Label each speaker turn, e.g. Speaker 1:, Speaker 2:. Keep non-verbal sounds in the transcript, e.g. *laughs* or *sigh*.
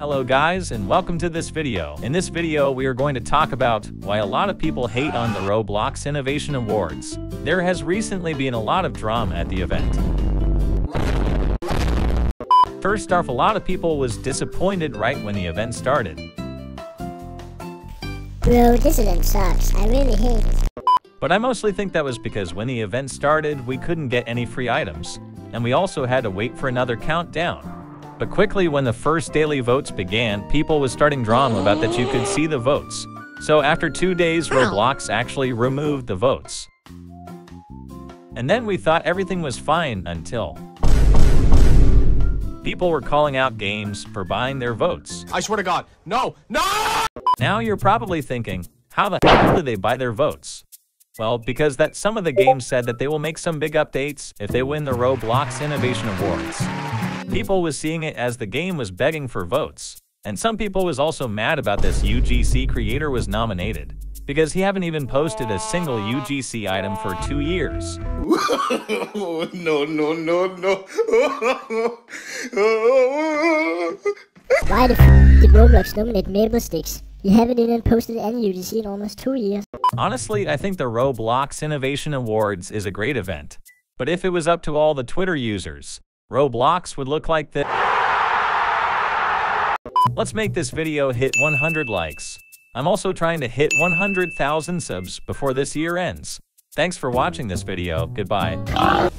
Speaker 1: Hello guys and welcome to this video. In this video we are going to talk about why a lot of people hate on the Roblox Innovation Awards. There has recently been a lot of drama at the event. First off, a lot of people was disappointed right when the event started.
Speaker 2: Bro, this event sucks. I really hate it.
Speaker 1: But I mostly think that was because when the event started, we couldn't get any free items, and we also had to wait for another countdown. But quickly when the first daily votes began, people was starting drama about that you could see the votes. So after two days, Roblox actually removed the votes. And then we thought everything was fine until... People were calling out games for buying their votes.
Speaker 3: I swear to God, no, no!
Speaker 1: Now you're probably thinking, how the hell do they buy their votes? Well, because that some of the games said that they will make some big updates if they win the Roblox Innovation Awards. People was seeing it as the game was begging for votes. And some people was also mad about this UGC creator was nominated because he haven't even posted a single UGC item for two years. *laughs*
Speaker 4: no, no, no, no. *laughs*
Speaker 2: Why the f did Roblox nominate Maple Sticks? You haven't even posted any UGC in almost two years.
Speaker 1: Honestly, I think the Roblox Innovation Awards is a great event. But if it was up to all the Twitter users, Roblox would look like this. Let's make this video hit 100 likes. I'm also trying to hit 100,000 subs before this year ends. Thanks for watching this video. Goodbye.